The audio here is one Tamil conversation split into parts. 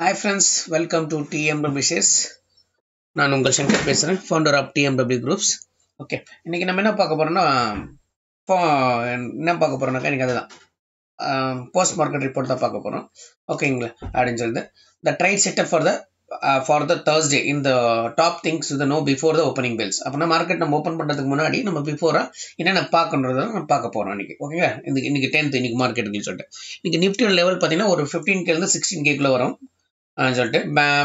Hi friends welcome to TMW shares நான் உங்கள் சங்கர் பேசுகிறேன் founder of TMW groups okay இன்றைக்கி நம்ம என்ன பார்க்க போகிறோம்னா இப்போ என்ன பார்க்க போகிறோம்னாக்கா எனக்கு அதுதான். போஸ்ட் மார்க்கெட் ரிப்போர்ட் தான் பார்க்க போகிறோம் ஓகேங்களா அப்படின்னு சொல்லிட்டு. The trade setup for the for the Thursday இந்த டாப் திங்ஸ் இது know before the opening bells அப்படின்னா மார்க்கெட் நம்ம ஓப்பன் பண்ணுறதுக்கு முன்னாடி நம்ம பிஃபோராக என்னென்ன பார்க்கணுன்றத நம்ம பார்க்க போகிறோம் இன்னைக்கு. ஓகேங்களா இன்றைக்கி இன்றைக்கி டென்த் இன்னைக்கு மார்க்கெட்டுன்னு சொல்லிட்டு. இன்னைக்கு நிஃப்டியோட லெவல் பார்த்தீங்கன்னா ஒரு ஃபிஃப்டீன் கேலேருந்து சிக்ஸ்டீன் கேக்குள்ள வரும். சொல்லிட்டு.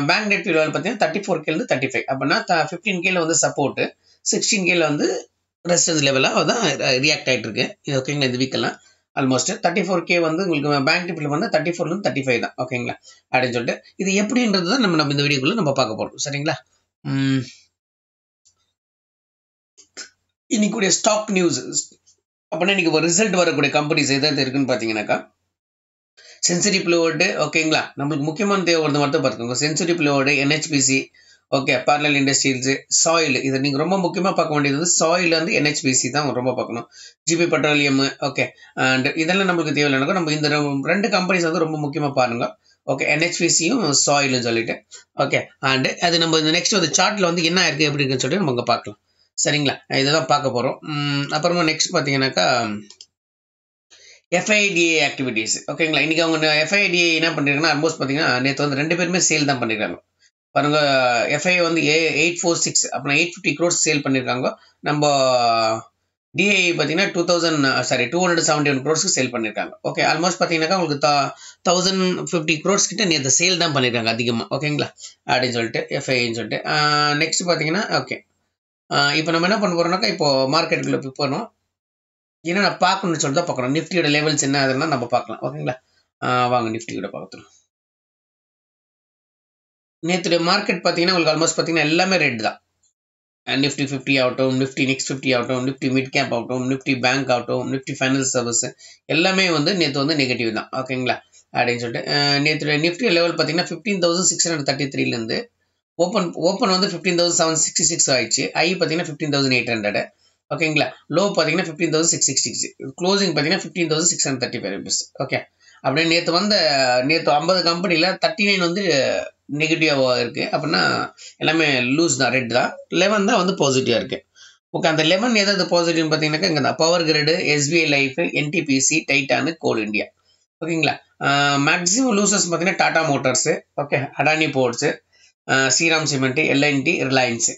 பேங்க் டெட் லெவல் பார்த்தீங்கன்னா தேர்ட்டி ஃபோர் கேலேருந்து தேர்ட்டி ஃபைவ் அப்படின்னா ஃபிஃப்டீன் கேல வந்து சப்போர்ட்டு சிக்ஸ்டீன் கேல வந்து ரெசிஸ்டன்ஸ் லெவலாக தான் ரியாக்ட் ஆகிட்டு இருக்கு இது ஓகேங்களா இந்த வீக்கெல்லாம் ஆல்மோஸ்ட் தேர்ட்டி ஃபோர் கே வந்து உங்களுக்கு பேங்க் டிப்பில் வந்து தேர்ட்டி ஃபோர்லேருந்து தேர்ட்டி ஃபைவ் தான். ஓகேங்களா அப்படின்னு சொல்லிட்டு இது எப்படின்றது தான் நம்ம நம்ம இந்த வீடியோக்குள்ளே நம்ம பார்க்க போகிறோம் சரிங்களா? இன்னைக்குடைய ஸ்டாக் நியூஸ் அப்படின்னா இன்னைக்கு ரிசல்ட் வரக்கூடிய கம்பெனிஸ் எதாவது இருக்குன்னு பார்த்தீங்கன்னாக்கா சென்சரி பிளோடு ஓகேங்களா நம்மளுக்கு முக்கியமான தேவை மட்டும் பார்த்துக்கோங்க century பிளோடு NHPC okay parallel industries SAIL இதை நீங்கள் ரொம்ப முக்கியமாக பார்க்க வேண்டியது வந்து சாயில் வந்து என்ஹெச்பிசி தான் ரொம்ப பார்க்கணும். ஜிபி பெட்ரோலியம் ஓகே அண்ட் இதெல்லாம் நம்மளுக்கு தேவையில்லைனாக்கா நம்ம இந்த ரெண்டு கம்பெனிஸ் வந்து ரொம்ப முக்கியமாக பாருங்க. ஓகே என்ஹெச்பிசியும் சாயிலும் சொல்லிட்டு ஓகே அண்ட் அது நம்ம இந்த நெக்ஸ்ட் வந்து சார்ட்டில் வந்து என்ன இருக்குது எப்படி இருக்குன்னு சொல்லிட்டு நம்ம பார்க்கலாம். சரிங்களா? இதை தான் பார்க்க போகிறோம் அப்புறமா நெக்ஸ்ட் பார்த்தீங்கன்னாக்கா எஃப்ஐடிஏ ஆக்டிவிட்டீஸ் ஓகேங்களா இன்றைக்கி அவங்க எஃப்ஐடிஏ என்ன பண்ணிருக்காங்கன்னா ஆல்மோஸ்ட் பார்த்தீங்கன்னா நேற்று வந்து ரெண்டு பேருமே சேல் தான் பண்ணியிருக்காங்க பாருங்க எஃப்ஐ வந்து ஏ எயிட் ஃபோர் சிக்ஸ் அப்புறம் எயிட் ஃபிஃப்டி க்ரோர்ஸ் சேல் பண்ணியிருக்காங்க நம்ம டிஐ பார்த்தீங்கன்னா two thousand sorry two hundred seventy one க்ரோர்ஸ்க்கு sale பண்ணியிருக்காங்க ஓகே ஆல்மோஸ்ட் பார்த்தீங்கன்னாக்கா உங்களுக்கு தௌசண்ட் ஃபிஃப்டி க்ரோர்ஸ் கிட்ட நேற்று சேல் தான் பண்ணியிருக்காங்க அதிகமாக ஓகேங்களா அப்படின்னு சொல்லிட்டு எஃப்ஐன்னு சொல்லிட்டு நெக்ஸ்ட் பார்த்தீங்கன்னா ஓகே இப்போ நம்ம என்ன பண்ண போகிறோம்னாக்கா இப்போ மார்க்கெட்டுக்குள்ளே போய் போகணும் ஏன்னா நான் பார்க்கணும்னு சொல்லிட்டு தான் பார்க்கணும் நிஃப்டியோட லெவல்ஸ் என்ன அதெல்லாம் நம்ம பார்க்கலாம். ஓகேங்களா? வாங்க நிஃப்டியோட பார்த்துருவோம் நேற்று மார்க்கெட் பார்த்தீங்கன்னா உங்களுக்கு ஆல்மோஸ்ட் பார்த்தீங்கன்னா எல்லாமே ரெட் தான். நிஃப்டி ஃபிஃப்டி ஆகட்டும் நிஃப்டி நெக்ஸ்ட் ஃபிஃப்டி ஆகட்டும் நிஃப்டி மிட் கேப் ஆகட்டும் நிஃப்டி பேங்க் ஆகட்டும் நிஃப்டி ஃபைனான்ஸ் சர்வீஸ் எல்லாமே வந்து நேற்று வந்து நெகட்டிவ் தான். ஓகேங்களா? அப்படின்னு சொல்லிட்டு நேற்று நிஃப்டி லெவல் பார்த்தீங்கன்னா fifteen thousand six hundred thirty த்ரீலேருந்து open open வந்து fifteen thousand seven sixty six ஆயிடுச்சு. ஐ பார்த்தீங்கன்னா ஃபிஃப்டீன் தௌசண்ட் எயிட் ஹண்ட்ரட் ஓகேங்களா லோ பார்த்தீங்கன்னா fifteen thousand six six six closing பார்த்தீங்கன்னா fifteen thousand six hundred thirty five rupees okay அப்படியே நேற்று வந்த நேற்று ஐம்பது கம்பெனியில் தேர்ட்டி நைன் வந்து நெகட்டிவாக இருக்குது அப்படின்னா எல்லாமே லூஸ் தான் ரெட் தான். லெவன் தான் வந்து பாசிட்டிவாக இருக்குது ஓகே அந்த லெவன் எதாவது பாசிட்டிவ்னு பார்த்தீங்கன்னாக்கா இங்கே தான் Power Grid SBI Life NTPC Titan Coal India ஓகேங்களா மேக்ஸிமம் லூசர்ஸ் பார்த்தீங்கன்னா Tata Motors okay Adani Ports Shriram Cement LNT Reliance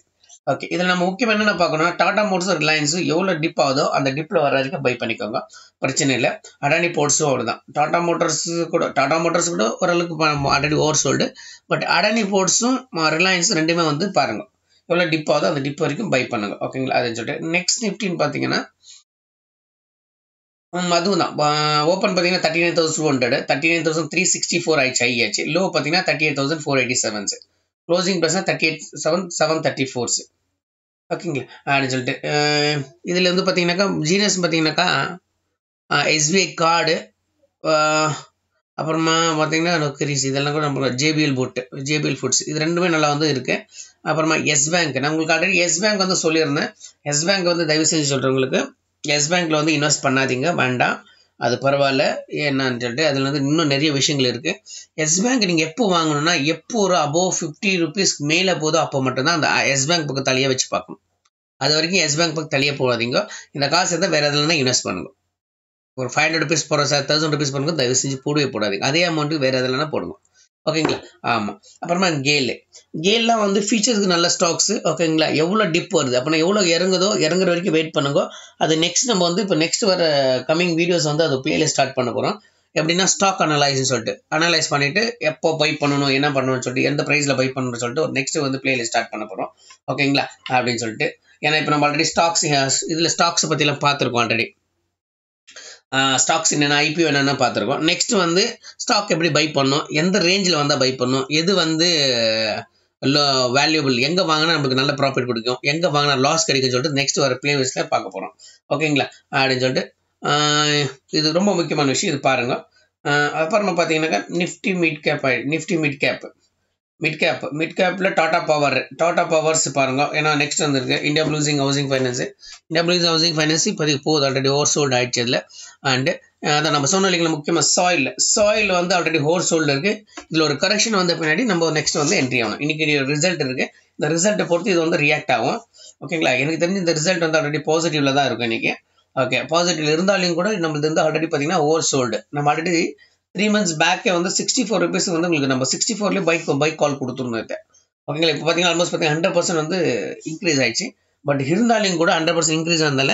okay இதில் நம்ம முக்கியம் என்னென்ன பார்க்கணும்னா டாடா மோட்டர்ஸ் ரிலையன்ஸும் எவ்வளோ டிப் ஆகுதோ அந்த டிப்பில் வர வரைக்கும் பை பண்ணிக்கோங்க. பிரச்சனை இல்லை. அடானி போர்ட்ஸும் அவ்வளோதான் டாடா மோட்டர்ஸ் கூட டாடா மோட்டர்ஸ் கூட ஓரளவுக்கு already over sold but Adani போர்ட்ஸும் Reliance ரெண்டுமே வந்து பாருங்கள் எவ்வளோ டிப் ஆகுதோ அந்த டிப் வரைக்கும் பை பண்ணுங்க. ஓகேங்களா அதுன்னு சொல்லிட்டு நெக்ஸ்ட் நிஃப்டின்னு பார்த்தீங்கன்னா அதுவும் தான் ஓப்பன் பார்த்தீங்கன்னா thirty nine thousand two hundred thirty nine thousand three sixty four ஆயிடுச்சு ஐயாச்சு லோ பார்த்தீங்கன்னா thirty eight thousand four eighty sevens closing ப்ரைஸ்னா thirty eight seven seven thirty fours ஓகேங்களா அப்படின்னு சொல்லிட்டு. இதில் வந்து பார்த்தீங்கன்னாக்கா ஜீனஸ் பார்த்தீங்கன்னாக்கா எஸ்பிஐ கார்டு அப்புறமா பார்த்தீங்கன்னா நொக்கரிஸ் இதெல்லாம் கூட நம்ம ஜேபிஎல் போட்டு ஜேபிஎல் ஃபுட்ஸ் இது ரெண்டுமே நல்லா வந்து இருக்குது அப்புறமா எஸ் பேங்க் நான் உங்களுக்கு ஆல்ரெடி எஸ் பேங்க் வந்து சொல்லியிருந்தேன். எஸ் பேங்க் வந்து தயவு செஞ்சு சொல்கிறவங்களுக்கு எஸ் பேங்க்கில் வந்து இன்வெஸ்ட் பண்ணாதீங்க வேண்டாம். அது பரவாயில்ல. என்னன்னு சொல்லிட்டு அதில் வந்து இன்னும் நிறைய விஷயங்கள் இருக்குது எஸ் பேங்க் நீங்கள் எப்போ வாங்கணும்னா எப்போ ஒரு அபோவ் ஃபிஃப்டி ருபீஸ்க்கு மேலே போதோ அப்போ மட்டும்தான் அந்த எஸ் பேங்க் பக்கம் தலையை வச்சு பார்க்கணும். அது வரைக்கும் எஸ் பேங்க் பக்கம் தலையே போகாதீங்க. இந்த காசு எதாவது வேறு எதுலனா இன்வெஸ்ட் பண்ணுங்க. ஒரு ஃபைவ் ஹண்ட்ரட் ருபீஸ் போடுற சார் தௌசண்ட் ருபீஸ் பண்ணுங்க தயவு செஞ்சு போடவே போடாதீங்க. அதே அமௌண்ட்டு வேறு எதுலனா போடுங்க. ஓகேங்களா ஆமாம் அப்புறமா கேலு கேல்லாம் வந்து ஃபீச்சர்ஸ்க்கு நல்ல ஸ்டாக்ஸு ஓகேங்களா எவ்வளோ டிப் வருது? அப்படின்னா எவ்வளோ இறங்குதோ இறங்குற வரைக்கும் வெயிட் பண்ணுங்க. அது நெக்ஸ்ட் நம்ம வந்து இப்போ நெக்ஸ்ட் வர கமிங் வீடியோஸ் வந்து அது பிளேல ஸ்டார்ட் பண்ண போகிறோம் எப்படின்னா ஸ்டாக் அனலைஸ்னு சொல்லிட்டு. அனலைஸ் பண்ணிவிட்டு எப்போ பை பண்ணணும் என்ன பண்ணணும்னு சொல்லிட்டு எந்த ப்ரைஸில் பை பண்ணணும்னு சொல்லிட்டு ஒரு நெக்ஸ்ட் வந்து பிளேலே ஸ்டார்ட் பண்ண போகிறோம் ஓகேங்களா அப்படின்னு சொல்லிட்டு. ஏன்னா இப்போ நம்ம ஆல்ரெடி ஸ்டாக்ஸ் இதில் ஸ்டாக்ஸை பற்றிலாம் பார்த்துருக்கோம் ஆல்ரெடி ஸ்டாக்ஸ் என்னென்ன ஐபிஓ என்னென்ன பார்த்துருக்கோம். நெக்ஸ்ட் வந்து ஸ்டாக் எப்படி பை பண்ணும்? எந்த ரேஞ்சில் வந்தால் பை பண்ணணும் எது வந்து வேல்யூபிள் எங்கே வாங்கினா நம்மளுக்கு நல்ல ப்ராஃபிட் கொடுக்கும்? எங்கே வாங்கினா லாஸ் கிடைக்கும்னு சொல்லிட்டு நெக்ஸ்ட் வர பிளேலிஸ்ட்டில் பார்க்க போகிறோம் ஓகேங்களா அப்படின்னு சொல்லிட்டு இது ரொம்ப முக்கியமான விஷயம் இது பாருங்கள் அப்புறமா பார்த்தீங்கன்னாக்கா Nifty mid cap Nifty mid cap mid cap mid கேப்பில் டாடா பவர் டாடா பவர்ஸ் பாருங்க. ஏன்னா நெக்ஸ்ட் வந்துருக்கு. Indiabulls housing finance Indiabulls housing finance இப்போதைக்கு போகுது. ஆல்ரெடி ஓவர் சோல்டு ஆயிடுச்சு அதில் அண்டு அதான் நம்ம சொன்ன இல்லைங்களா முக்கியமாக சாயில் சாயில் வந்து ஆல்ரெடி ஹோர் சோல்டு இருக்குது இதில் ஒரு கரெக்ஷன் வந்த பின்னாடி நம்ம நெக்ஸ்ட் வந்து என்ட்ரி ஆகணும். இன்னைக்கு ரிசல்ட் இருக்குது இந்த ரிசல்ட்டை பொறுத்து இது வந்து ரியாக்ட் ஆகும். ஓகேங்களா எனக்கு தெரிஞ்சு இந்த ரிசல்ட் வந்து ஆல்ரெடி பாசிட்டிவில் தான் இருக்கும் இன்னைக்கு. ஓகே பாசிட்டிவ் இருந்தாலும் கூட நம்மளது வந்து ஆல்ரெடி பார்த்தீங்கன்னா ஓவர் சோல்டு நம்ம ஆல்ரெடி த்ரீ மந்த்ஸ் பேக்கே வந்து சிக்ஸ்டி ஃபோர் ருபீஸ் வந்து உங்களுக்கு நம்ம சிக்ஸ்டி ஃபோர்லேயே பைக் பைக் கால் கொடுத்துருந்தோம் ஓகேங்களா இப்போ பார்த்தீங்கன்னா ஆல்மோஸ்ட் பார்த்தீங்கன்னா ஹண்ட்ரட் பர்சன்ட் வந்து இன்க்ரீஸ் ஆயிடுச்சு. பட் இருந்தாலும் கூட ஹண்ட்ரட் பர்சன்ட் இன்க்ரீஸ் ஆனதால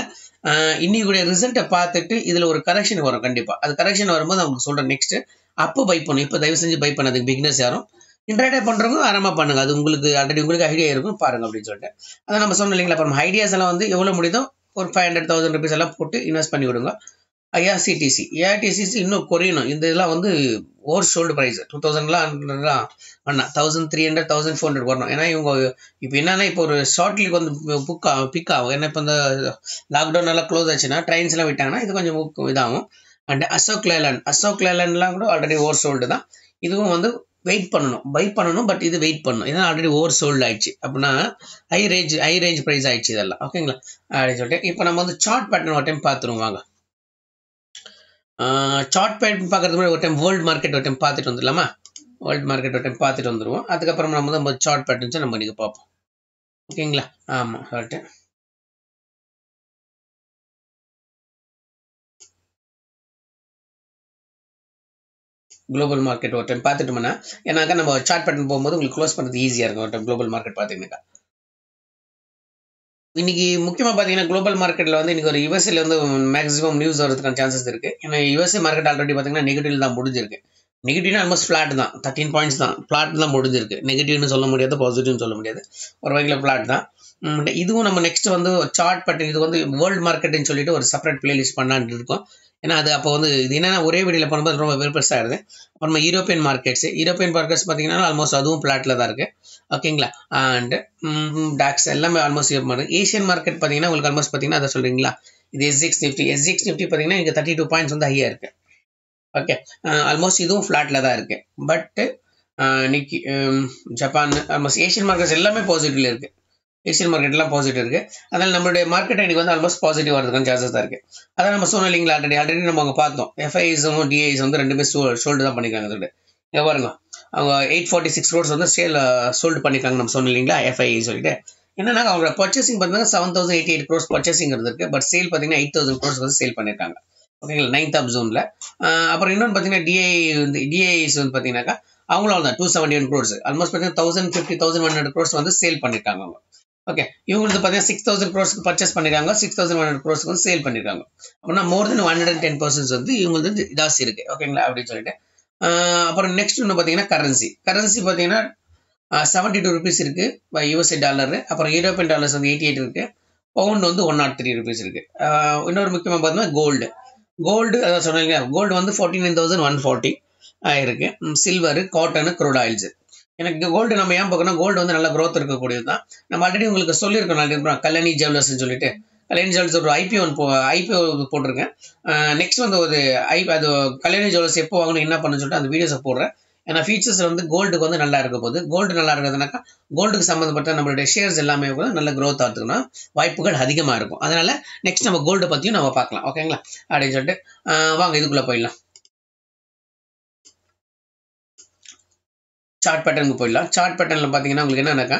இன்னைக்குடைய ரிசல்ட்டை பார்த்துட்டு இதில் ஒரு கரெக்ஷன் வரும் கண்டிப்பாக அது கரெக்ஷன் வரும்போது அவங்க சொல்கிறேன் நெக்ஸ்ட் அப்போ பை பண்ணும் இப்போ தயவு செஞ்சு பை பண்ணதுக்கு பிக்னஸ் யாரும். இன்ட்ராடே பண்ணுறவங்க ஆரம்பமாக பண்ணுங்க. அது உங்களுக்கு ஆல்ரெடி உங்களுக்கு ஐடியா இருக்கும். பாருங்க அப்படின்னு சொல்லிட்டு. அதை நம்ம சொன்னோம் இல்லைங்களா? அப்புறம் ஐடியாஸ் எல்லாம் வந்து எவ்வளோ முடியுதோ? ஒரு ஃபைவ் ஹண்ட்ரட் தௌசண்ட் ருபீஸ் எல்லாம் போட்டு இன்வெஸ்ட் பண்ணி விடுங்க ஐஆர்சிடிசி ஏஆர்டிசிசி இன்னும் குறையணும் இந்த இதெல்லாம் வந்து ஓவர் சோல்டு ப்ரைஸ் டூ தௌசண்ட்லாம் வேணாம் thousand three hundred thousand four hundred வரணும். ஏன்னா இவங்க இப்போ என்னென்னா இப்போ ஒரு ஷார்ட் வந்து புக் ஆகும் பிக் ஆகும். ஏன்னா இப்போ இந்த லாக்டவுன் எல்லாம் க்ளோஸ் ஆச்சுன்னா ட்ரெயின்ஸ்லாம் விட்டாங்கன்னா இது கொஞ்சம் இதாகும். அண்ட் அசோக் லேலண்ட் அசோக் லேலண்ட்லாம் கூட ஆல்ரெடி ஓவர் சோல்டு தான். இதுவும் வந்து வெயிட் பண்ணணும். பை பண்ணணும் பட் இது வெயிட் பண்ணணும். ஏன்னா ஆல்ரெடி ஓவர் சோல்டு ஆயிடுச்சு. அப்படின்னா high range high range price ஆயிடுச்சு இதெல்லாம். ஓகேங்களா அப்படின்னு சொல்லிட்டு இப்போ நம்ம வந்து சார்ட் பேட்டர்ன் ஒரு டைம் பார்த்துருவோம். வாங்க. சார்ட் பேட் பார்க்குறது மாதிரி ஒரு டைம் வேர்ல்டு மார்க்கெட் ஒரு டைம் பார்த்துட்டு வந்துடலாமா? வேர்ல்டு மார்க்கெட் ஒரு டைம் பார்த்துட்டு வந்துடுவோம் அதுக்கப்புறம் நம்ம வந்து நம்ம சார்ட் பேட்டர்ன்ஸை நம்ம இன்றைக்கி பார்ப்போம். ஓகேங்களா? ஆமாம் கரெக்டு குளோபல் மார்க்கெட் ஒரு டைம் பார்த்துட்டோம்னா ஏன்னாக்கா நம்ம சார்ட் பேட்டர்ன் போகும்போது உங்களுக்கு க்ளோஸ் பண்ணுறது ஈஸியாக இருக்கும். ஒரு டைம் குளோபல் மார்க்கெட் பார்த்தீங்கன்னாக்கா இன்றைக்கி முக்கியமாக பார்த்தீங்கன்னா குளோபல் மார்க்கெட்டில் வந்து இன்றைக்கி ஒரு யூஎஸ்ஏல வந்து மேக்ஸிமம் நியூஸ் வரதுக்கான சான்சஸ் இருக்குது ஏன்னா யூஎஸ்ஏ மார்க்கெட் ஆல்ரெடி பார்த்தீங்கன்னா நெகட்டிவ் தான் முடிஞ்சிருக்கு. நெகட்டிவ்னா ஆல்மோஸ்ட் ஃப்ளாட் தான். தேர்ட்டின் பாயிண்ட்ஸ் தான். ஃப்ளாட் தான் முடிஞ்சிருக்கு. நெகட்டிவ்னு சொல்ல முடியாது பாசிட்டிவ்னு சொல்ல முடியாது. ஒரு வகையில் ஃப்ளாட் தான். இதுவும் நம்ம நெக்ஸ்ட் வந்து சார்ட் பட்டு இது வந்து வேர்ல்டு மார்க்கெட்டுன்னு சொல்லிட்டு ஒரு செப்பரேட் பிளேலிஸ்ட் பண்ணான்னு இருக்கோம். ஏன்னா அது அப்போ வந்து இது என்னென்னா ஒரே வீடியோவில் பண்ணும்போது ரொம்ப பெருசாகிடுது அப்புறம் நம்ம யூரோப்பியன் மார்க்கெட்ஸ் யூரோப்பியன் மார்க்கெட்ஸ் பார்த்தீங்கன்னா ஆல்மோஸ்ட் அதுவும் பிளாட்டில் தான் இருக்குது ஓகேங்களா அண்ட் டாக்ஸ் எல்லாமே ஆல்மோஸ்ட் மார்க்கெட் ஏஷியன் மார்க்கெட் பார்த்தீங்கன்னா உங்களுக்கு ஆல்மோஸ்ட் பார்த்தீங்கன்னா அதை சொல்கிறீங்களா இது எஸ்எக்ஸ் நிஃப்டி எஸ்எக்ஸ் நிஃப்டி பார்த்தீங்கன்னா இங்கே தேர்ட்டி டூ பாயிண்ட்ஸ் வந்து ஹையாக இருக்குது ஓகே ஆல்மோஸ்ட் இதுவும் ஃப்ளாட்டில் தான் இருக்குது பட்டு இன்னைக்கு ஜப்பான் ஆல்மோஸ்ட் ஏஷியன் மார்க்கெட்ஸ் எல்லாமே பாசிட்டிவ்ல இருக்குது ஏஷியன் மார்க்கெட்லாம் பாசிட்டிவ் இருக்குது அதனால் நம்மளுடைய மார்க்கெட் இன்னைக்கு வந்து ஆல்மோஸ்ட் பாசிட்டிவ் வரதுக்கான சான்சஸ் தான் இருக்குது அதான் நம்ம சொன்னோம் இல்லைங்களா ஆல்ரெடி ஆல்ரெடி நம்ம அங்கே பார்த்தோம். எஃப்ஐஸும் டிஐஸ் வந்து ரெண்டுமே சோ சோல்டு தான் பண்ணிக்காங்க அதோட இங்கே பாருங்க. அவங்க எயிட் ஃபார்ட்டி சிக்ஸ் ரோட்ஸ் வந்து சேல் சோல்டு பண்ணிக்காங்க நம்ம சொன்னோம் இல்லைங்களா எஃப்ஐ சொல்லிட்டு. என்னன்னா அவங்க பர்ச்சேசிங் பார்த்தீங்கன்னா seven thousand eighty eight crores purchasing இருக்கு. பட் சேல் பார்த்தீங்கன்னா எயிட் தௌசண்ட் க்ரோஸ் வந்து சேல் பண்ணியிருக்காங்க. ஓகேங்களா நைன்த் ஆப் ஜூனில் அப்புறம் இன்னொன்று பார்த்தீங்கன்னா டிஐ வந்து டிஐஸ் வந்து பார்த்தீங்கன்னாக்கா அவங்களும் தான் two seventy one crores almost பார்த்தீங்கன்னா thousand fifty thousand one hundred crores வந்து சேல் பண்ணியிருக்காங்க அவங்க. ஓகே இவங்களுக்கு பார்த்தீங்கன்னா சிக்ஸ் தௌசண்ட் க்ரோஸ்க்கு பர்ச்சேஸ் பண்ணிருக்காங்க. சிக்ஸ் தௌசண்ட் ஒன் ஹண்ட்ரட் க்ரோஸ்க்கு வந்து சேல் பண்ணிருக்காங்க. அப்படின்னா more then one hundred ten percent வந்து இவங்களுக்கு வந்து ஜாஸ்தி இருக்கு. ஓகேங்களா அப்படின்னு சொல்லிட்டு. அப்புறம் நெக்ஸ்ட் ஒன்று பார்த்தீங்கன்னா கரன்சி கரன்சி பார்த்தீங்கன்னா செவன்டி டூ ருபீஸ் இருக்கு யூஎஸ்ஏ டாலர் அப்புறம் யூரோப்பியன் டாலர்ஸ் வந்து எயிட்டி எயிட் இருக்கு. பவுண்ட் வந்து ஒன் நாட் த்ரீ ருபீஸ் இருக்கு. இன்னொரு முக்கியமாக பார்த்தீங்கன்னா கோல்டு கோல்டு அதான் சொன்னீங்க கோல்டு வந்து forty nine thousand one forty இருக்கு. சில்வர் காட்டனு குரூட் ஆயில்ஸ் எனக்கு கோல்டு நம்ம ஏன் பார்க்கணும்? கோல்டு வந்து நல்ல க்ரோத் இருக்கக்கூடியது தான் நம்ம ஆல்ரெடி உங்களுக்கு சொல்லியிருக்கோம் நான் கல்லணி ஜுவல்லர்ஸ்னு சொல்லிட்டு. கல்யாணி ஜுவல்ஸ் ஒரு ஐபிஓ போ ஐபிஓ போட்டிருக்கேன். நெக்ஸ்ட் வந்து ஒரு ஐ அது கல்யாணி ஜுவல்ஸ் எப்போ வாங்கணும் என்ன பண்ணு சொல்லிட்டு அந்த வீடியோஸை போடுறேன். ஏன்னா ஃபீச்சர்ஸ் வந்து கோல்டுக்கு வந்து நல்லா இருக்க போகுது. கோல்டு நல்லா இருக்கிறதுனாக்கா கோல்டுக்கு சம்மந்தப்பட்ட நம்மளுடைய ஷேர்ஸ் எல்லாமே கூட நல்ல க்ரோத் ஆகிறதுக்குன்னா வாய்ப்புகள் அதிகமாக இருக்கும். அதனால நெக்ஸ்ட் நம்ம கோல்டை பற்றியும் நம்ம பார்க்கலாம். ஓகேங்களா அப்படின்னு சொல்லிட்டு வாங்க இதுக்குள்ளே போயிடலாம். சார்ட் பேட்டர்னுக்கு போயிடலாம். சார்ட் பேட்டர்னில் பார்த்தீங்கன்னா உங்களுக்கு என்னன்னாக்கா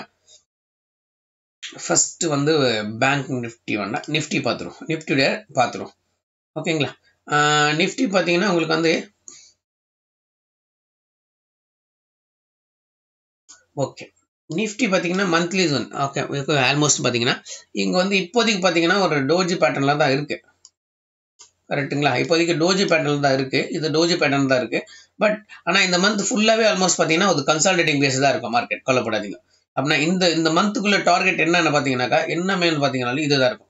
ஃபஸ்ட்டு வந்து பேங்க் நிஃப்டி வேண்டாம் நிஃப்டி பார்த்துருவோம் நிஃப்டியோட பார்த்துருவோம் ஓகேங்களா நிஃப்டி பார்த்தீங்கன்னா உங்களுக்கு வந்து ஓகே நிஃப்டி பார்த்தீங்கன்னா மந்த்லி ஒன் ஓகே ஆல்மோஸ்ட் பார்த்தீங்கன்னா இங்கே வந்து இப்போதைக்கு பார்த்தீங்கன்னா ஒரு டோஜி பேட்டர்னில் தான் இருக்குது கரெக்ட்டுங்களா? இப்போதைக்கு டோஜி பேட்டர்ன் தான் இருக்குது இது டோஜி பேட்டர்ன் தான் இருக்குது பட் ஆனால் இந்த மந்த் ஃபுல்லாகவே ஆல்மோஸ்ட் பார்த்தீங்கன்னா ஒரு கன்சால்டேட்டிங் பேஸ் தான் இருக்கும் மார்க்கெட் கொல்லப்படாதீங்க அப்படின்னா இந்த இந்த மந்த்துக்குள்ள டார்கெட் என்னென்னு பார்த்தீங்கன்னாக்கா என்ன மேல் பார்த்தீங்கன்னாலும் இதுதான் இருக்கும்.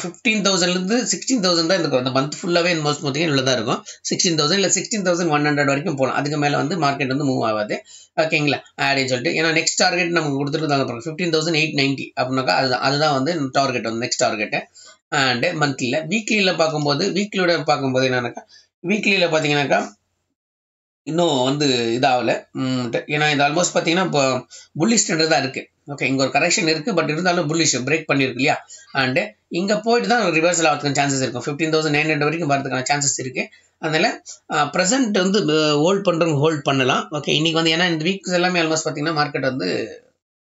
ஃபிஃப்டீன் தௌசண்ட்லேருந்து சிக்ஸ்டீன் தௌசண்ட் தான் இருக்கும். இந்த மந்த் ஃபுல்லாகவே இந்த மோஸ்ட் பார்த்தீங்கன்னா இவ்வளோ தான் இருக்கும். சிக்ஸ்டீன் தௌசண்ட் இல்லை சிக்ஸ்டீன் தௌசண்ட் ஒன் ஹண்ட்ரட் வரைக்கும் போகலாம். அதுக்கு மேலே வந்து மார்க்கெட் வந்து மூவ் ஆகாது. ஓகேங்களா அப்படின்னு சொல்லிட்டு. ஏன்னா நெக்ஸ்ட் டார்கெட் நமக்கு கொடுத்துருந்தாங்க பாருங்க. ஃபிஃப்டீன் தௌசண்ட் எயிட் நைன்ட்டி அப்படின்னாக்கா அதுதான் அதுதான் வந்து டார்கெட் வந்து நெக்ஸ்ட் டார்கெட்டு அண்டு மந்த்லியில் வீக்லியில் பார்க்கும்போது வீக்லியோட பார்க்கும்போது என்னன்னாக்கா வீக்லியில் பார்த்தீங்கன்னாக்கா இன்னும் வந்து இதாகல. ஏன்னா இது ஆல்மோஸ்ட் பார்த்தீங்கன்னா இப்போ புல்லிஷ் ட்ரெண்ட் தான் இருக்குது ஓகே இங்கே ஒரு கரெக்ஷன் இருக்குது பட் இருந்தாலும் புல்லிஷ் பிரேக் பண்ணியிருக்கு இல்லையா? அண்டு இங்கே போயிட்டு தான் ரிவர்சல் ஆகிறதுக்கு சான்சஸ் இருக்கும். ஃபிஃப்டீன் தௌசண்ட் நைன் ஹண்ட்ரட் வரைக்கும் வரதுக்கான சான்சஸ் இருக்குது அதனால் ப்ரெசென்ட் வந்து ஹோல்ட் பண்ணுறவங்க ஹோல்ட் பண்ணலாம். ஓகே இன்றைக்கி வந்து ஏன்னா இந்த வீக்ஸ் எல்லாமே ஆல்மோஸ்ட் பார்த்தீங்கன்னா மார்க்கெட் வந்து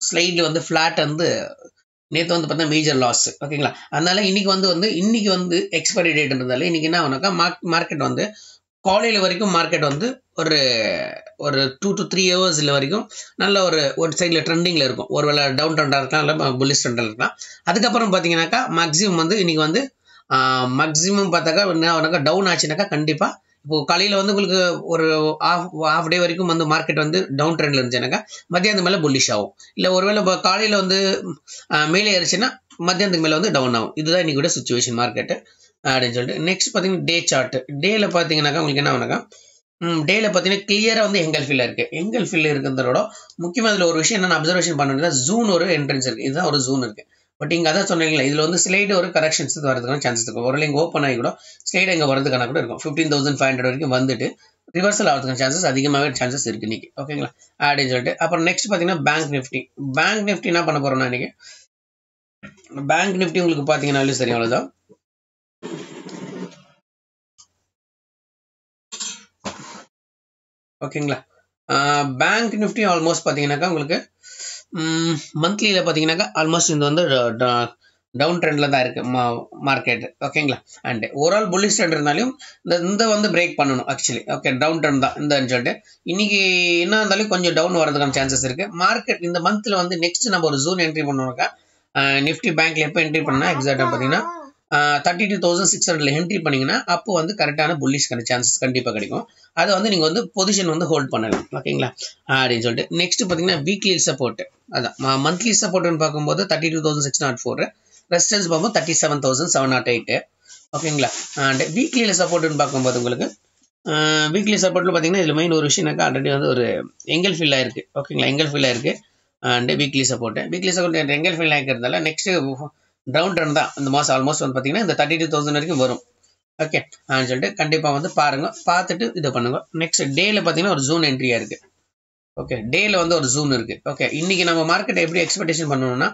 ஸ்லைடில் வந்து ஃப்ளாட் வந்து நேற்று வந்து பார்த்தா மேஜர் லாஸ் ஓகேங்களா அதனால இன்னைக்கு வந்து வந்து இன்னைக்கு வந்து எக்ஸ்பைரி டேட்ன்றதால இன்னைக்கு என்ன ஆகுனாக்கா மார்க்கெட் வந்து காலையில் வரைக்கும் மார்க்கெட் வந்து ஒரு ஒரு டூ டு த்ரீ ஹவர்ஸில் வரைக்கும் நல்ல ஒரு ஒரு சைடில் ட்ரெண்டிங்கில் இருக்கும். ஒரு வேளை டவுன் ட்ரெண்டாக இருக்கலாம் இல்லை புல்லிஷ் ட்ரெண்டாக இருக்கலாம். அதுக்கப்புறம் பார்த்தீங்கன்னாக்கா மேக்ஸிமம் வந்து இன்றைக்கி வந்து மேக்ஸிமம் பார்த்தாக்கா என்ன டவுன் ஆச்சுனாக்கா கண்டிப்பாக இப்போது காலையில் வந்து உங்களுக்கு ஒரு ஆஃப் ஆஃப் டே வரைக்கும் வந்து மார்க்கெட் வந்து டவுன் ட்ரெண்டில் இருந்துச்சுனாக்கா மத்தியானத்துக்கு மேலே புல்லிஷ் ஆகும். இல்லை ஒருவேளை இப்போ காலையில் வந்து மேலே ஏறிச்சுன்னா மத்தியானத்துக்கு மேலே வந்து டவுன் ஆகும். இதுதான் இன்னைக்கு சுச்சுவேஷன் மார்க்கெட்டு அப்படின்னு சொல்லிட்டு நெக்ஸ்ட் பார்த்தீங்கன்னா டே சார்ட் டேல பார்த்தீங்கன்னாக்கா உங்களுக்கு என்ன ஆகுனாக்கா டேல பார்த்தீங்கன்னா கிளியராக வந்து எங்கல் ஃபில் இருக்கு. எங்கல் ஃபில் இருக்கிறதோட முக்கியமாக இதில் ஒரு விஷயம் என்ன அப்சர்வேஷன் பண்ணணும்னா ஜூன் ஒரு என்ட்ரன்ஸ் இருக்கு. இதுதான் ஒரு ஜூன் இருக்கு. பட் இங்கே அதான் சொன்னீங்களா இதில் வந்து ஸ்லைடு ஒரு கரெக்ஷன்ஸ் வரதுக்கான சான்சஸ் இருக்கும் ஒரு இங்கே ஓப்பன் ஆகி கூட ஸ்லைடு இங்கே வரதுக்கான கூட இருக்கும். ஃபிஃப்டீன் தௌசண்ட் ஃபைவ் ஹண்ட்ரட் வரைக்கும் வந்துட்டு ரிவர்சல் ஆகிறதுக்கான சான்சஸ் அதிகமாகவே சான்சஸ் இருக்கு இன்னைக்கு. ஓகேங்களா அப்படின்னு சொல்லிட்டு அப்புறம் நெக்ஸ்ட் பார்த்தீங்கன்னா பேங்க் நிஃப்டி பேங்க் நிஃப்டி என்ன பண்ண போறோம்னா இன்றைக்கி பேங்க் நிஃப்டி உங்களுக்கு பார்த்தீங்கன்னாலும் சரி அவ்வளோதான் ஓகேங்களா? பேங்க் நிஃப்டி ஆல்மோஸ்ட் பார்த்தீங்கன்னாக்கா உங்களுக்கு மந்த்லியில் பார்த்தீங்கன்னாக்கா ஆல்மோஸ்ட் இது வந்து டவுன் ட்ரெண்டில் தான் இருக்குது மா மார்க்கெட் ஓகேங்களா? அண்ட் ஓவரால் புல்லிஷ் ட்ரெண்ட் இருந்தாலும் இந்த இந்த வந்து பிரேக் பண்ணணும் ஆக்சுவலி ஓகே டவுன் ட்ரெண்ட் தான் இந்தன்னு சொல்லிட்டு. இன்னைக்கு என்ன இருந்தாலும் கொஞ்சம் டவுன் வரதுக்கான சான்சஸ் இருக்குது மார்க்கெட் இந்த மந்தில் வந்து நெக்ஸ்ட் நம்ம ஒரு ஜூன் என்ட்ரி பண்ணோம்னாக்கா நிஃப்டி பேங்க்ல எப்போ என்ட்ரி பண்ணால் எக்ஸாக்டாக பார்த்தீங்கன்னா தேர்ட்டி டூ தௌசண்ட் சிக்ஸ் ஹண்ட்ரட்ல என்ட்ரி பண்ணீங்கன்னா அப்போ வந்து கரெக்டான புல்லிஷ்க்கான சான்சஸ் கண்டிப்பாக கிடைக்கும். அதை வந்து நீங்கள் வந்து பொசிஷன் வந்து ஹோல்ட் பண்ணலாம். ஓகேங்களா? அப்படின்னு சொல்லிட்டு. நெக்ஸ்ட் பார்த்தீங்கன்னா வீக்லி சப்போர்ட் அதான். மந்த்லி சப்போர்ட்னு பார்க்கும்போது thirty two thousand six nought four resistance பார்க்கும்போது thirty seven thousand seven nought eight ஓகேங்களா அண்ட் வீக்லியில் சப்போர்ட்னு பார்க்கும்போது உங்களுக்கு வீக்லி சப்போர்ட்டில் பார்த்தீங்கன்னா இதில் மெயின் ஒரு விஷயம்னாக்கா ஆல்ரெடி வந்து ஒரு எங்கல் ஃபில் ஆயிருக்கு. ஓகேங்களா? எங்கல் ஃபில் ஆயிருக்கு. And weekly support weekly support engulfing ஆகிக்கிறதால next down trend தான். இந்த மாதம் ஆல்மோஸ்ட் வந்து பார்த்தீங்கன்னா இந்த தேர்ட்டி டூ தௌசண்ட் வரைக்கும் வரும். ஓகே அப்படின்னு சொல்லிட்டு கண்டிப்பாக வந்து பாருங்கள் பார்த்துட்டு இது பண்ணுங்க. நெக்ஸ்ட் டேல பார்த்தீங்கன்னா ஒரு ஜூன் என்ட்ரியாக இருக்குது ஓகே டேல வந்து ஒரு ஜூன் இருக்குது ஓகே இன்றைக்கி நம்ம மார்க்கெட் எப்படி எக்ஸ்பெக்டேஷன் பண்ணணும்னா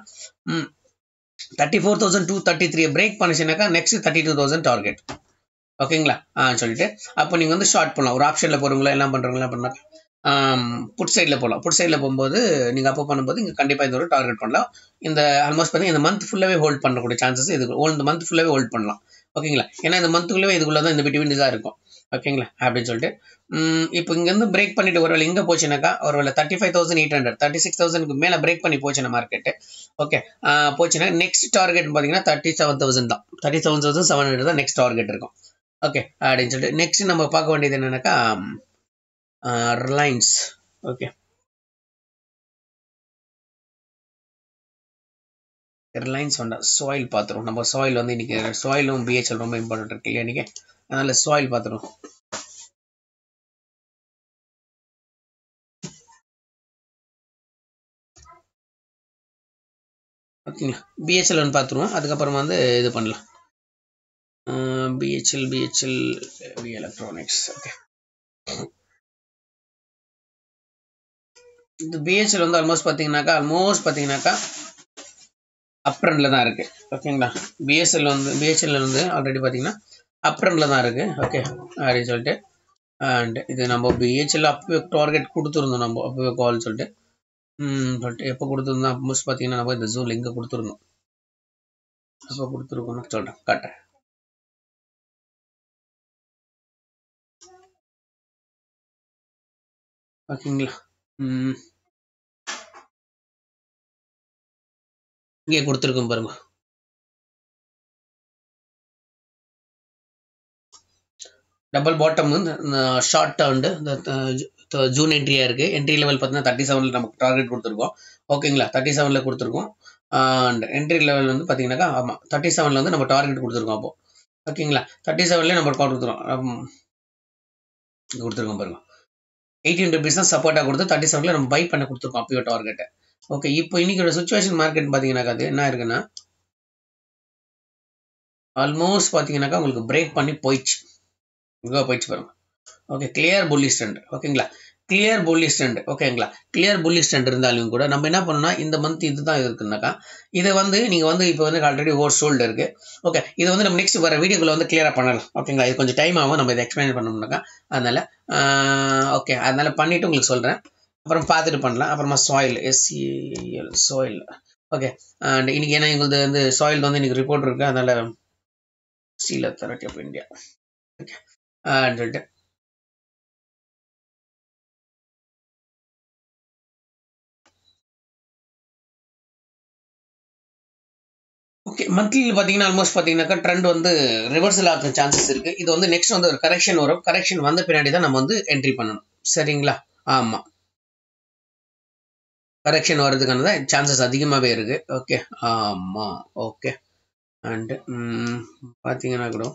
thirty four thousand two thirty three break பண்ணிச்சுனாக்கா next thirty two thousand target ஓகேங்களா ஆ சொல்லிட்டு அப்போ நீங்கள் வந்து ஷார்ட் பண்ணலாம். ஒரு ஆப்ஷனில் போகிறவங்களா எல்லாம் பண்ணுறவங்களா பண்ணாக்கா புட் சைடில் போகலாம் புட் சைடில் போகும்போது நீங்கள் அப்போ பண்ணும்போது இங்கே கண்டிப்பாக இந்த ஒரு டார்கெட் பண்ணலாம். இந்த ஆல்மோஸ்ட் பார்த்தீங்கன்னா இந்த மந்த் ஃபுல்லாகவே ஹோல்ட் பண்ணக்கூடிய சான்சஸ் இது இந்த மந்த் ஃபுல்லாகவே ஹோல்ட் பண்ணலாம். ஓகேங்களா ஏன்னா இந்த மந்த்துக்குள்ளே இதுக்குள்ளே தான் இந்த பிட்வீன் இதாக இருக்கும். ஓகேங்களா அப்படின்னு சொல்லிட்டு இப்போ இங்கேருந்து பிரேக் பண்ணிட்டு ஒருவேளை இங்கே போச்சுனாக்கா ஒருவேளை thirty five thousand eight hundred thirty six தௌசண்ட்க்கு மேலே பிரேக் பண்ணி போச்சுன்னா மார்க்கெட்டு ஓகே போச்சுன்னா நெக்ஸ்ட் டார்கெட் பார்த்தீங்கன்னா தேர்ட்டி செவன் தௌசண்ட் தான். Thirty seven thousand seven hundred தான் நெக்ஸ்ட் டார்கெட் இருக்கும். ஓகே அப்படின்னு சொல்லிட்டு நெக்ஸ்ட் நம்ம பார்க்க வேண்டியது என்னன்னாக்கா ரிலையன்ஸ் ஓகே ரிலையன்ஸ் வேண்டாம் சாயில் பார்த்துரும் நம்ம சாயில் வந்து இன்னைக்கு சாயிலும் பிஹெச்எல் ரொம்ப இம்பார்ட்டன்ட் இருக்கு இல்லையா இன்னைக்கு? அதனால சாயில் பார்த்துரும் ஓகேங்களா பிஹெச்எல் ஒன்று பார்த்துருவோம் அதுக்கப்புறம் வந்து இது பண்ணலாம். BHEL BHEL B electronics okay இந்த பிஹெச்எல் வந்து ஆல்மோஸ்ட் பார்த்தீங்கன்னாக்கா ஆல்மோஸ்ட் பார்த்தீங்கன்னாக்கா அப்ரண்டில் தான் இருக்குது ஓகேங்களா பிஎஸ்எல் வந்து பிஹெச்எல் வந்து ஆல்ரெடி பார்த்தீங்கன்னா அப்ரண்டில் தான் இருக்குது ஓகே அப்படின்னு சொல்லிட்டு அண்ட் இது நம்ம பிஹெச்எல் அப்போ டார்கெட் கொடுத்துருந்தோம் நம்ம அப்போ கால் சொல்லிட்டு. பட் எப்போ கொடுத்துருந்தோம்? அப்மோஸ்ட் பார்த்தீங்கன்னா நம்ம இந்த ஜூ லிங்கை கொடுத்துருந்தோம். அப்போ கொடுத்துருக்கோம்னு சொல்கிறேன் காட்டுறேன். ஓகேங்களா இங்கே கொடுத்துருக்கோம் பாருங்க. டபுள் பாட்டம் வந்து ஷார்ட் டேர்ண்டு இந்த ஜூன் என்ட்ரியாக இருக்குது என்ட்ரி லெவல் பார்த்தீங்கன்னா தேர்ட்டி செவனில் நமக்கு டார்கெட் கொடுத்துருக்கோம். ஓகேங்களா தேர்ட்டி செவனில் கொடுத்துருக்கோம். அண்ட் என்ட்ரி லெவல் வந்து பார்த்தீங்கன்னாக்கா ஆமாம் தேர்ட்டி செவனில் வந்து நம்ம டார்கெட் கொடுத்துருக்கோம் அப்போ. ஓகேங்களா தேர்ட்டி செவன்லேயே நம்ம கால் கொடுத்துருவோம் கொடுத்துருக்கோம் பாருங்க. எயிட்டீன் ருபீஸ் தான் சப்போர்ட்டாக கொடுத்து தேர்ட்டி செவனில் நம்ம பை பண்ண கொடுத்துருக்கோம் அப்பயோ டார்கெட்டை ஓகே இப்போ இன்னைக்கு சுச்சுவேஷன் மார்க்கெட் பார்த்தீங்கன்னாக்கா அது என்ன இருக்குன்னா ஆல்மோஸ்ட் பார்த்தீங்கன்னாக்கா உங்களுக்கு பிரேக் பண்ணி போயிடுச்சு. இங்கே போயிடுச்சு பாருங்கள் ஓகே கிளியர் புல்லி ட்ரெண்ட் ஓகேங்களா கிளியர் புல்லிஷ் ட்ரெண்ட் ஓகேங்களா கிளியர் புல்லிஷ் ட்ரெண்ட் இருந்தாலும் கூட நம்ம என்ன பண்ணணும்னா இந்த மந்த் இதுதான் இருக்குனாக்கா இதை வந்து நீங்கள் வந்து இப்போ வந்து ஆல்ரெடி ஓவர் சோல்டு இருக்கு. ஓகே இது வந்து நம்ம நெக்ஸ்ட் வர வீடியோக்குள்ள வந்து கிளியராக பண்ணலாம். ஓகேங்களா இது கொஞ்சம் டைம் ஆகும் நம்ம இதை எக்ஸ்பிளைன் பண்ணோம்னாக்கா அதனால ஓகே அதனால பண்ணிட்டு உங்களுக்கு சொல்றேன். அப்புறம் பார்த்துட்டு பண்ணலாம். அப்புறமா SAIL SCL SAIL okay and இன்னைக்கு ஏன்னா எங்களுக்கு வந்து சாயில் வந்து இன்னைக்கு ரிப்போர்ட் இருக்குது அதனால steel authority of India okay சொல்லிட்டு ஓகே மந்த்லி பார்த்தீங்கன்னா ஆல்மோஸ்ட் பார்த்தீங்கன்னாக்கா ட்ரெண்ட் வந்து ரிவர்சல் ஆகிற சான்சஸ் இருக்கு. இது வந்து நெக்ஸ்ட் வந்து ஒரு கரெக்ஷன் வரும். கரெக்ஷன் வந்த பின்னாடி தான் நம்ம வந்து என்ட்ரி பண்ணணும். சரிங்களா? ஆமாம் கரெக்ஷன் வர்றதுக்கான தான் சான்சஸ் அதிகமாகவே இருக்கு. ஓகே ஆமாம் ஓகே அண்டு பார்த்தீங்கன்னா கூட.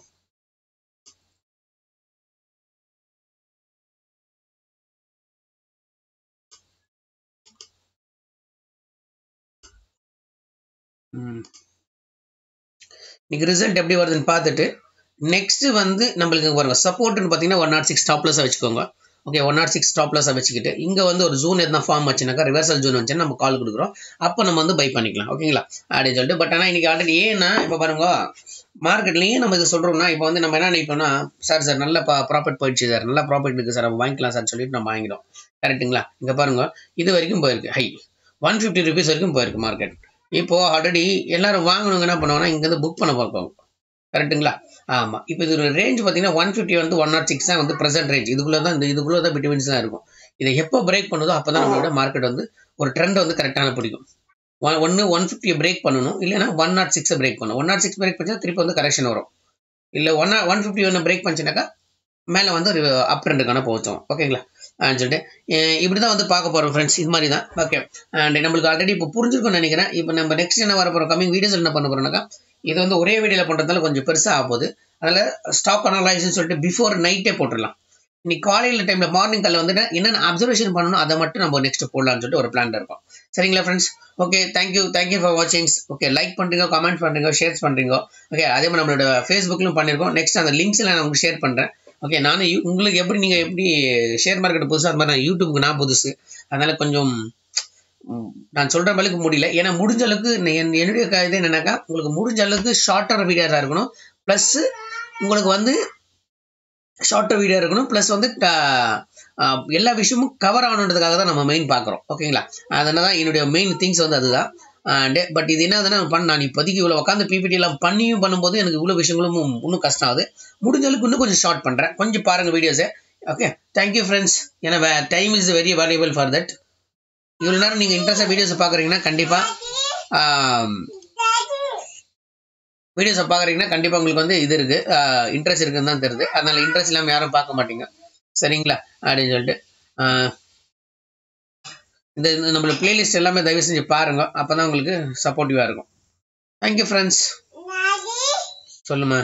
இன்னைக்கு ரிசல்ட் எப்படி வருதுன்னு பார்த்துட்டு நெக்ஸ்ட் வந்து நம்மளுக்கு பாருங்க சப்போர்ட்னு பார்த்தீங்கன்னா ஒன் நாட் சிக்ஸ் டாப்லஸாக வச்சுக்கோங்க. ஓகே ஒன் நாட் சிக்ஸ் டாப்லஸாக வச்சுக்கிட்டு இங்கே வந்து ஒரு ஜூன் எதனா ஃபார்ம் வச்சுனாக்கா ரிவர்சல் ஜூன் வச்சுன்னா நம்ம கால் கொடுக்குறோம். அப்போ நம்ம வந்து பை பண்ணிக்கலாம் ஓகேங்களா அப்படின்னு சொல்லிட்டு பட் ஆனால் இன்னைக்கு ஆல்ரெடி ஏன்னா இப்போ பாருங்க மார்க்கெட்லேயே நம்ம இது சொல்கிறோம்னா இப்போ வந்து நம்ம என்ன நினைப்போம்னா சார் சார் நல்ல ப்ராஃபிட் போயிடுச்சு சார் நல்ல ப்ராஃபிட் இருக்குது சார் நம்ம வாங்கிக்கலாம் சார் சொல்லிட்டு நம்ம வாங்கிடும் கரெக்ட்டுங்களா இங்கே பாருங்க இது வரைக்கும் போயிருக்கு. ஹை ஒன் ஃபிஃப்டி ருபீஸ் வரைக்கும் போயிருக்கு மார்க்கெட் இப்போது ஆல்ரெடி எல்லோரும் வாங்கணுங்க என்ன பண்ணுவாங்கன்னா இங்கேருந்து புக் பண்ண பார்ப்பாங்க. கரெக்ட்டுங்களா ஆமாம் இப்போ இது ஒரு ரேஞ்ச் பார்த்தீங்கன்னா ஒன் ஃபிஃப்டி வந்து ஒன் நாட் சிக்ஸ் தான் வந்து ப்ரெசென்ட் ரேஞ்ச் இதுக்குள்ளே தான் இந்த இதுக்குள்ளே தான் விட்டமின்ஸ் தான் இருக்கும். இதை எப்போ பிரேக் பண்ணுதோ அப்போ தான் நம்மளோட மார்க்கெட் வந்து ஒரு ட்ரெண்ட் வந்து கரெக்டான பிடிக்கும். ஒன் ஒன்று ஒன் ஃபிஃப்டியை பிரேக் பண்ணணும். இல்லைன்னா ஒன் நாட் சிக்ஸை பிரேக் பண்ணணும். ஒன் நாட் சிக்ஸ் பிரேக் பண்ணால் திருப்பி வந்து கரெக்ஷன் வரும். இல்லை ஒன் ஒன் ஃபிஃப்டி ஒன்று பிரேக் பண்ணிச்சுனாக்கா மேலே வந்து ஒரு அப் ட்ரெண்டுக்கான போச்சோம். ஓகேங்களா சொல்லிட்டு இப்படி தான் வந்து பார்க்க போகிறோம் ஃப்ரெண்ட்ஸ் இது மாதிரி தான் ஓகே அண்ட் நம்மளுக்கு ஆல்ரெடி இப்போ புரிஞ்சிருக்கும்னு நினைக்கிறேன். இப்போ நம்ம நெக்ஸ்ட் என்ன வர போகிறோம் கம்மிங் வீடியோஸ் என்ன பண்ண போகிறோம்னாக்கா இது வந்து ஒரே வீடியோவில் பண்ணுறதால கொஞ்சம் பெருசாக ஆகுது அதனால் ஸ்டாக் அனலைஸ்னு சொல்லிட்டு பிஃபோர் நைட்டே போட்டுடலாம். இன்னைக்கு காலையில் டைமில் மார்னிங் காலையில் வந்துட்டு என்னென்ன அப்சர்வேஷன் பண்ணணும் அதை மட்டும் நம்ம நெக்ஸ்ட் போடலாம்னு சொல்லிட்டு ஒரு பிளான் இருக்கும். சரிங்களா friends okay thank you thank you for watchings okay like பண்ணுறீங்க கமெண்ட் பண்ணுறீங்க ஷேர் பண்ணுறீங்க ஓகே அதே மாதிரி நம்மளோட ஃபேஸ்புக்லையும் பண்ணியிருக்கோம் நெக்ஸ்ட் அந்த லிங்க்ஸில் நான் உங்களுக்கு ஷேர் பண்ணுறேன் ஓகே நானும் உங்களுக்கு எப்படி நீங்கள் எப்படி ஷேர் மார்க்கெட் புதுசு அது மாதிரி நான் யூடியூப்க்கு நான் புதுசு. அதனால் கொஞ்சம் நான் சொல்கிற அளவுக்கு முடியல. ஏன்னா முடிஞ்ச அளவுக்கு என்னுடைய இது என்னென்னாக்கா உங்களுக்கு முடிஞ்ச அளவுக்கு ஷார்ட்டர் வீடியோஸாக இருக்கணும். ப்ளஸ்ஸு உங்களுக்கு வந்து ஷார்ட்டர் வீடியோ இருக்கணும். ப்ளஸ் வந்து எல்லா விஷயமும் கவர் ஆகணுன்றதுக்காக தான் நம்ம மெயின் பார்க்குறோம். ஓகேங்களா அதனால தான் என்னுடைய மெயின் திங்ஸ் வந்து அதுதான். பட் இது என்ன நான் பண்ண நான் இப்போதைக்கு இவ்வளோ உட்காந்து பிபிடி எல்லாம் பண்ணியும் பண்ணும்போது எனக்கு இவ்வளோ விஷயங்களும் இன்னும் கஷ்டம் ஆகுது முடிஞ்ச அளவுக்கு இன்னும் கொஞ்சம் ஷார்ட் பண்ணுறேன் கொஞ்சம் பாருங்கள் வீடியோஸை ஓகே தேங்க்யூ ஃப்ரெண்ட்ஸ் ஏன்னா time is very valuable for that இவ்வளோ நேரம் நீங்கள் இன்ட்ரெஸ்டாக வீடியோஸை பார்க்குறீங்கன்னா கண்டிப்பாக வீடியோஸை பார்க்குறீங்கன்னா கண்டிப்பாக உங்களுக்கு வந்து இது இருக்குது இன்ட்ரெஸ்ட் இருக்குதுன்னு தான் தெரியுது. அதனால் இன்ட்ரெஸ்ட் இல்லாமல் யாரும் பார்க்க மாட்டீங்க. சரிங்களா? அப்படின்னு சொல்லிட்டு இந்த நம்மளோட பிளேலிஸ்ட் எல்லாமே தயவு செஞ்சு பாருங்க. அப்போ தான் உங்களுக்கு சப்போர்ட்டிவாக இருக்கும். தேங்க்யூ ஃப்ரெண்ட்ஸ் சொல்லுமா